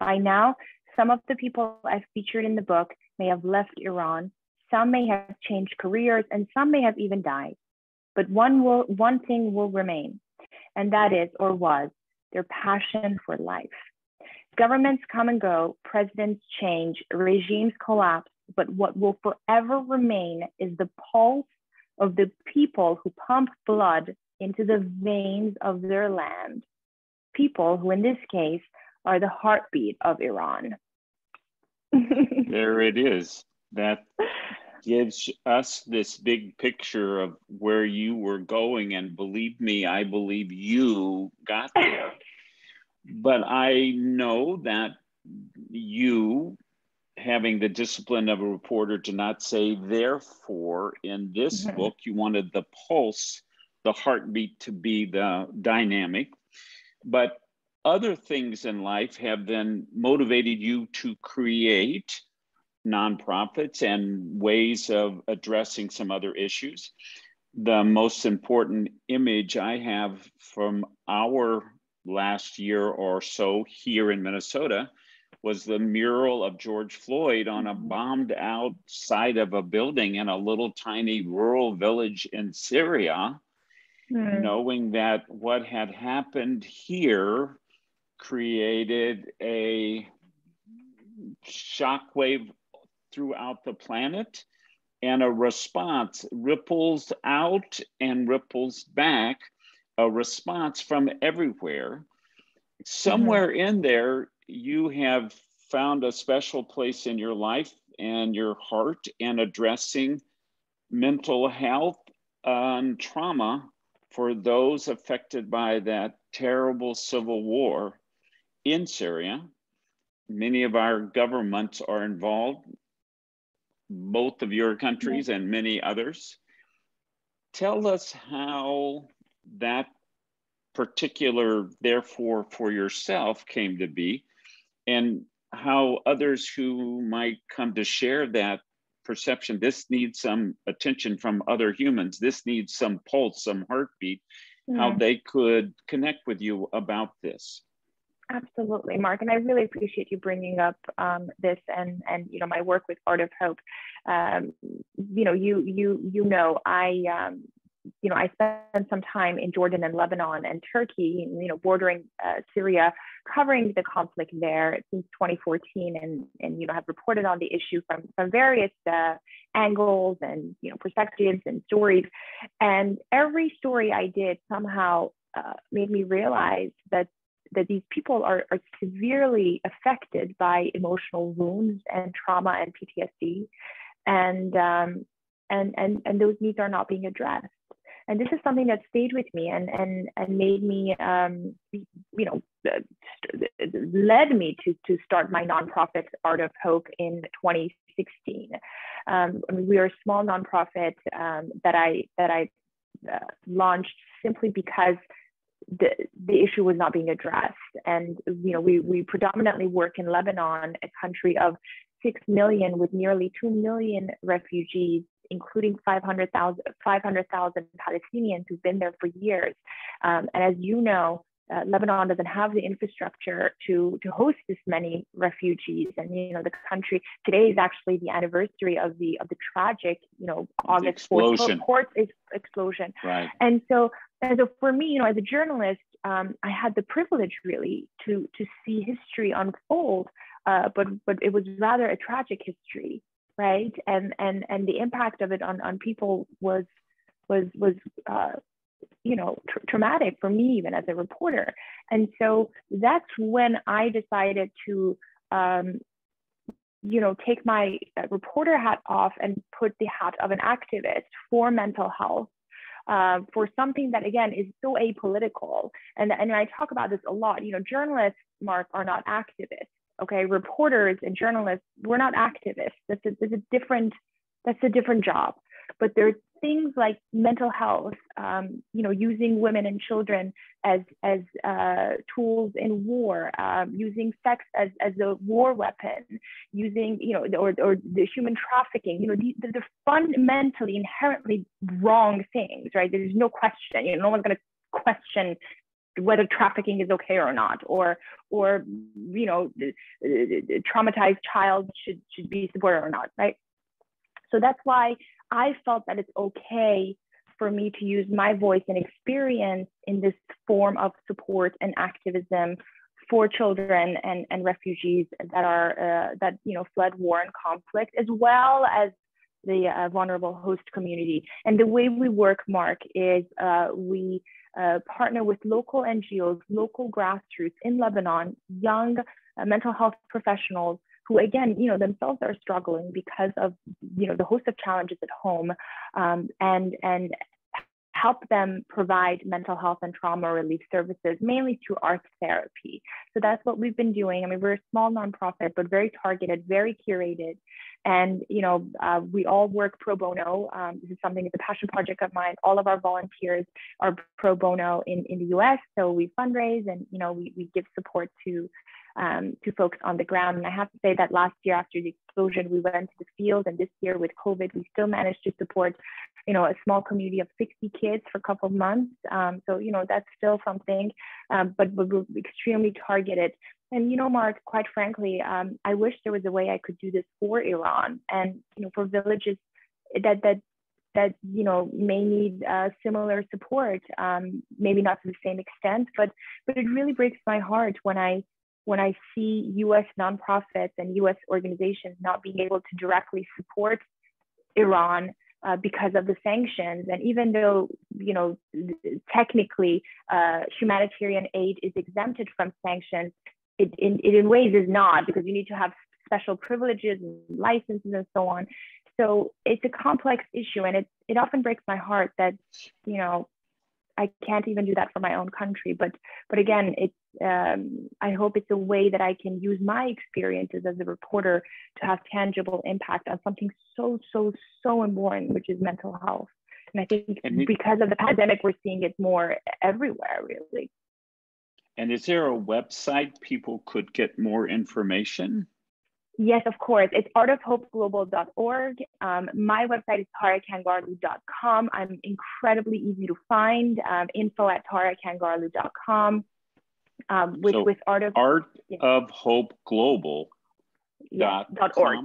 By now, some of the people I've featured in the book may have left Iran, some may have changed careers, and some may have even died. But one, will, one thing will remain, and that is, or was, their passion for life. Governments come and go, presidents change, regimes collapse, but what will forever remain is the pulse of the people who pump blood into the veins of their land. People who, in this case, are the heartbeat of Iran. there it is. That gives us this big picture of where you were going. And believe me, I believe you got there. but I know that you, having the discipline of a reporter, to not say therefore in this mm-hmm. book, you wanted the pulse, the heartbeat to be the dynamic. But other things in life have then motivated you to create nonprofits and ways of addressing some other issues. The most important image I have from our last year or so here in Minnesota was the mural of George Floyd on a mm-hmm. bombed out side of a building in a little tiny rural village in Syria mm. knowing that what had happened here created a shockwave throughout the planet and a response ripples out and ripples back a response from everywhere somewhere mm-hmm. in there you have found a special place in your life and your heart and addressing mental health and trauma for those affected by that terrible civil war in Syria. Many of our governments are involved, both of your countries and many others. Tell us how that particular, therefore, for yourself came to be, and how others who might come to share that perception this needs some attention from other humans this needs some pulse some heartbeat mm. how they could connect with you about this absolutely mark and i really appreciate you bringing up um, this and and you know my work with art of hope. Um, you know you you you know i um, you know, I spent some time in Jordan and Lebanon and Turkey, you know, bordering uh, Syria, covering the conflict there since 2014, and and you know have reported on the issue from from various uh, angles and you know perspectives and stories, and every story I did somehow uh, made me realize that that these people are, are severely affected by emotional wounds and trauma and PTSD, and um, and and and those needs are not being addressed. And this is something that stayed with me and and and made me um, you know led me to to start my nonprofit art of hope in 2016 um, we are a small nonprofit um, that i that i uh, launched simply because the, the issue was not being addressed and you know we, we predominantly work in lebanon a country of 6 million with nearly 2 million refugees including 500,000 500, Palestinians who've been there for years. Um, and as you know, uh, Lebanon doesn't have the infrastructure to, to host this many refugees. And, you know, the country today is actually the anniversary of the, of the tragic, you know, August 4th port explosion. Right. And so, and so for me, you know, as a journalist, um, I had the privilege really to, to see history unfold, uh, but, but it was rather a tragic history right and and and the impact of it on on people was was was uh, you know tra- traumatic for me even as a reporter. And so that's when i decided to um, you know take my uh, reporter hat off and put the hat of an activist for mental health uh, for something that again is so apolitical. And, and i talk about this a lot you know journalists mark are not activists okay? Reporters and journalists we're not activists. That's a, that's a different that's a different job. But there's things like mental health um, you know using women and children as as uh, tools in war um, using sex as, as a war weapon using you know or, or the human trafficking you know these, they're fundamentally inherently wrong things right there's no question you know no one's going to question whether trafficking is okay or not, or or you know, traumatized child should should be supported or not, right? So that's why I felt that it's okay for me to use my voice and experience in this form of support and activism for children and, and refugees that are uh, that you know fled war and conflict, as well as the uh, vulnerable host community. And the way we work, Mark, is uh, we uh, partner with local NGOs, local grassroots in Lebanon, young uh, mental health professionals who again, you know, themselves are struggling because of, you know, the host of challenges at home um, and, and help them provide mental health and trauma relief services, mainly through art therapy. So that's what we've been doing. I mean, we're a small nonprofit, but very targeted, very curated. And, you know, uh, we all work pro bono. Um, this is something, it's a passion project of mine. All of our volunteers are pro bono in, in the US. So we fundraise and, you know, we, we give support to um, to folks on the ground. And I have to say that last year after the explosion, we went to the field, and this year with COVID, we still managed to support, you know, a small community of 60 kids for a couple of months. Um, so you know that's still something, um, but, but we're extremely targeted. And you know, Mark, quite frankly, um, I wish there was a way I could do this for Iran and you know for villages that that that you know may need uh, similar support, um, maybe not to the same extent, but but it really breaks my heart when I when I see U.S. nonprofits and U.S. organizations not being able to directly support Iran uh, because of the sanctions. And even though, you know, technically uh, humanitarian aid is exempted from sanctions, it, it, it in ways is not because you need to have special privileges and licenses and so on. So it's a complex issue, and it it often breaks my heart that you know I can't even do that for my own country. But but again, it's um, I hope it's a way that I can use my experiences as a reporter to have tangible impact on something so so so important, which is mental health. And I think and because of the pandemic, we're seeing it more everywhere, really. And is there a website people could get more information? Yes, of course. It's artofhopeglobal.org. Um, my website is tarakangarlou.com. I'm incredibly easy to find. Um, info at tarakangarlou.com. Um, with, so with art of art yeah. of hope global yeah, dot, org.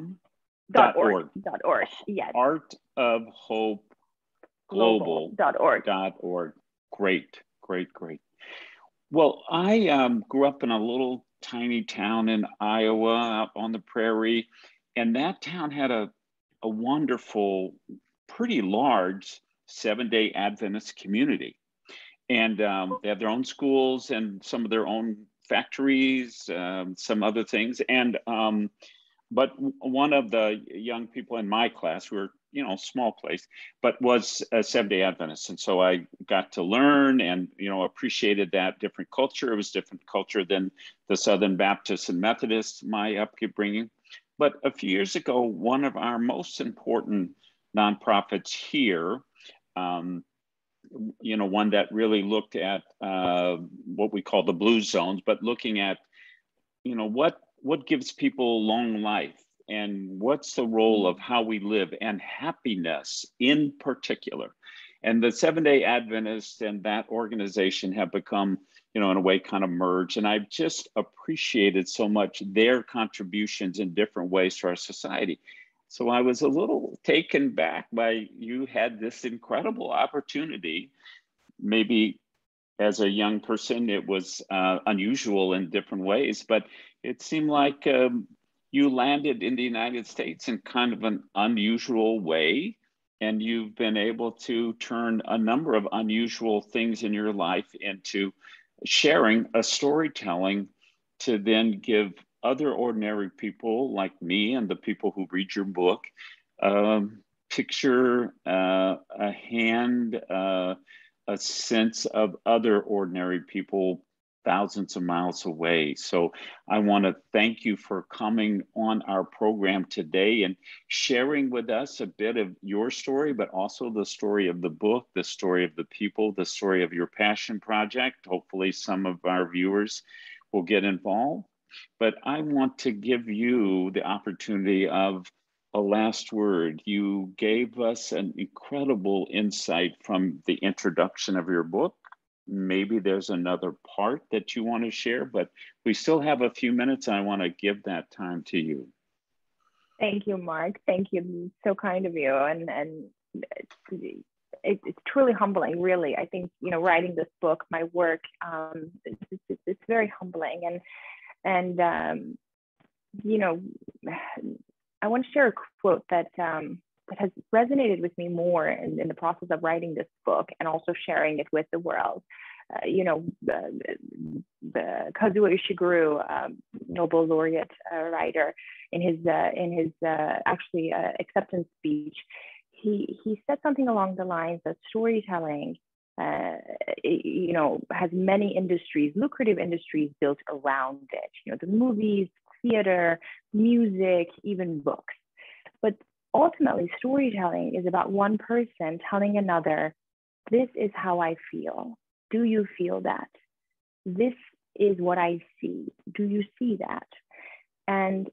Dot, org. Dot org. Yes. Art of hope global dot org. Dot org. Great, great, great. Well, I um, grew up in a little tiny town in Iowa out on the prairie. And that town had a, a wonderful, pretty large seven day Adventist community. And um, they have their own schools and some of their own factories, um, some other things. And um, but one of the young people in my class, who were you know small place, but was a Seventh Day Adventist, and so I got to learn and you know appreciated that different culture. It was different culture than the Southern Baptists and Methodists, my upbringing. But a few years ago, one of our most important nonprofits here. Um, you know, one that really looked at uh, what we call the blue zones, but looking at, you know, what what gives people long life and what's the role of how we live and happiness in particular. And the seven day adventists and that organization have become you know in a way kind of merged. And i've just appreciated so much their contributions in different ways to our society so i was a little taken back by you had this incredible opportunity maybe as a young person it was uh, unusual in different ways but it seemed like um, you landed in the United States in kind of an unusual way. And you've been able to turn a number of unusual things in your life into sharing a storytelling to then give other ordinary people like me and the people who read your book um, picture uh, a hand, uh, a sense of other ordinary people thousands of miles away. So I want to thank you for coming on our program today and sharing with us a bit of your story, but also the story of the book, the story of the people, the story of your passion project. Hopefully, some of our viewers will get involved. But I want to give you the opportunity of a last word. You gave us an incredible insight from the introduction of your book maybe there's another part that you want to share, but we still have a few minutes. I want to give that time to you. Thank you, Mark. Thank you. So kind of you. And, and it's, it's truly humbling, really. I think, you know, writing this book, my work, um, it's, it's, it's very humbling. And, and um, you know, I want to share a quote that um, that has resonated with me more in, in, the process of writing this book and also sharing it with the world. Uh, you know, the, the Kazuo Ishiguro, um, Nobel laureate uh, writer, in his uh, in his uh, actually uh, acceptance speech, he he said something along the lines that storytelling, uh, you know, has many industries, lucrative industries built around it. You know, the movies, theater, music, even books. But ultimately, storytelling is about one person telling another, This is how I feel. Do you feel that? This is what I see. Do you see that? And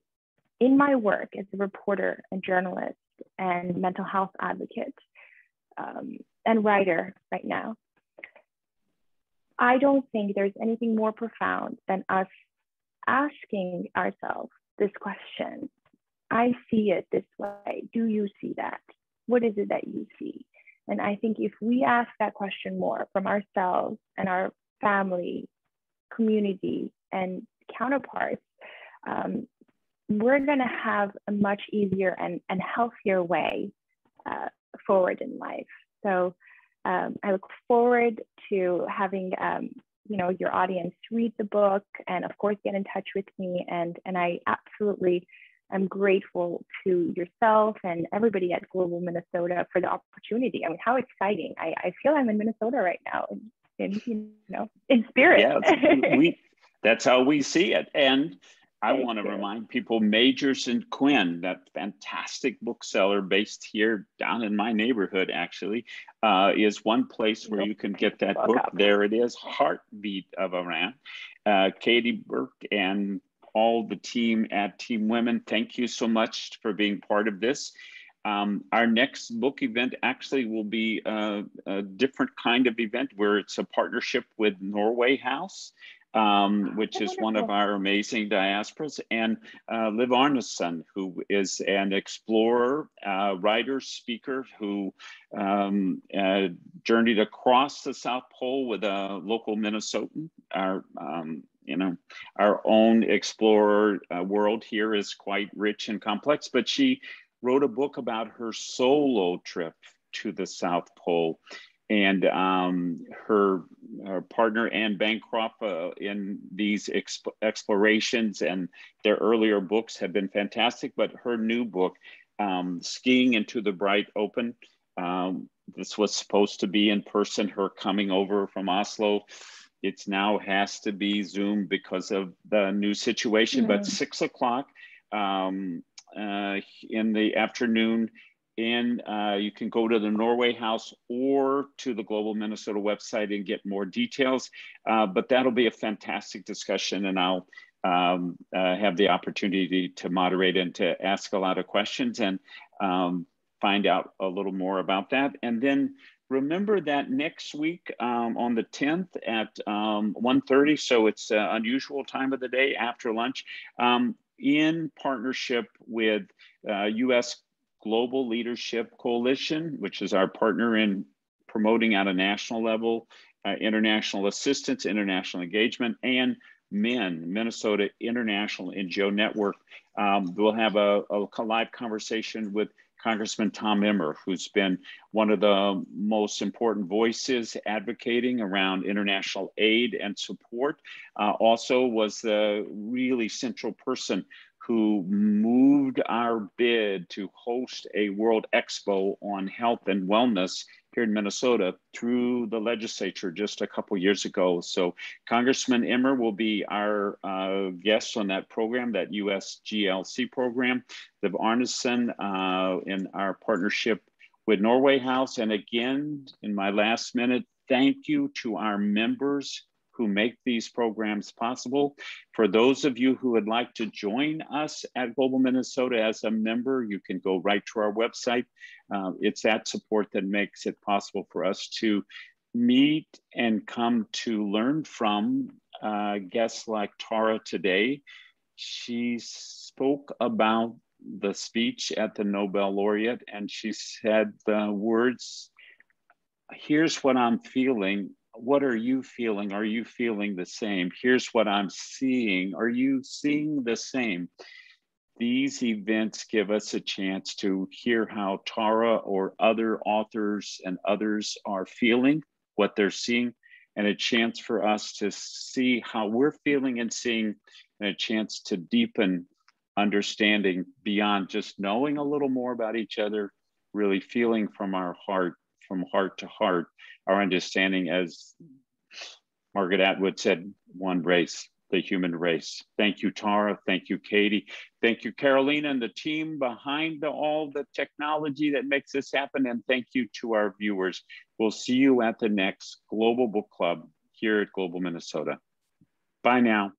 in my work as a reporter and journalist and mental health advocate um, and writer right now, I don't think there's anything more profound than us asking ourselves this question I see it this way. Do you see that? what is it that you see? And I think if we ask that question more from ourselves and our family, community, and counterparts, um, we're going to have a much easier and, and healthier way uh, forward in life. So um, I look forward to having um, you know your audience read the book and of course get in touch with me and and I absolutely am grateful to yourself and everybody at Global Minnesota for the opportunity. I mean, how exciting! I, I feel I'm in Minnesota right now, in, you know, in spirit. Yeah, we, that's how we see it, and I want to remind people Magers and Quinn, that fantastic bookseller based here down in my neighborhood, actually, uh, is one place where you can get that book. There it is, Heartbeat of Iran. Uh, Katie Burke and all the team at Team Women, thank you so much for being part of this. Um, our next book event actually will be a, a, different kind of event where it's a partnership with Norway House um, which is one of our amazing diasporas, and uh, Liv Arnesen, who is an explorer, uh, writer, speaker, who um, uh, journeyed across the South Pole with a local Minnesotan. Our, um, you know, our own explorer uh, world here is quite rich and complex, but she wrote a book about her solo trip to the South Pole and um, her, her, partner Anne Bancroft uh, in these exp explorations and their earlier books have been fantastic. But her new book, um, Skiing into the Bright Open, um, this was supposed to be in person. Her coming over from Oslo, it's now has to be Zoom because of the new situation. Mm. But six o'clock um, uh, in the afternoon and uh, you can go to the Norway House or to the Global Minnesota website and get more details. Uh, but that'll be a fantastic discussion, and I'll um, uh, have the opportunity to moderate and to ask a lot of questions and um, find out a little more about that. And then remember that next week um, on the 10th at um, 1.30, so it's an unusual time of the day after lunch, um, in partnership with U.S. Global Leadership Coalition, which is our partner in promoting at a national level uh, international assistance, international engagement, and MIN, Minnesota International NGO Network. Um, we'll have a, a live conversation with Congressman Tom Emmer, who's been one of the most important voices advocating around international aid and support. Uh, also was the really central person who moved our bid to host a World Expo on health and wellness here in Minnesota through the legislature just a couple years ago. So Congressman Emmer will be our uh, guest on that program, that USGLC program. Liv Arnesen uh, in our partnership with Norway House. And again, in my last minute, thank you to our members who make these programs possible. For those of you who would like to join us at Global Minnesota as a member, you can go right to our website. Uh, it's that support that makes it possible for us to meet and come to learn from uh, guests like Tara today. She spoke about the speech at the Nobel laureate and she said the words, here's what I'm feeling what are you feeling? Are you feeling the same? Here's what I'm seeing. Are you seeing the same? These events give us a chance to hear how Tara or other authors and others are feeling, what they're seeing, and a chance for us to see how we're feeling and seeing, and a chance to deepen understanding beyond just knowing a little more about each other, really feeling from our heart, from heart to heart our understanding, as Margaret Atwood said, one race, the human race. Thank you, Tara. Thank you, Katie. Thank you, Carolina, and the team behind the, all the technology that makes this happen. And thank you to our viewers. We'll see you at the next Global Book Club here at Global Minnesota. Bye now.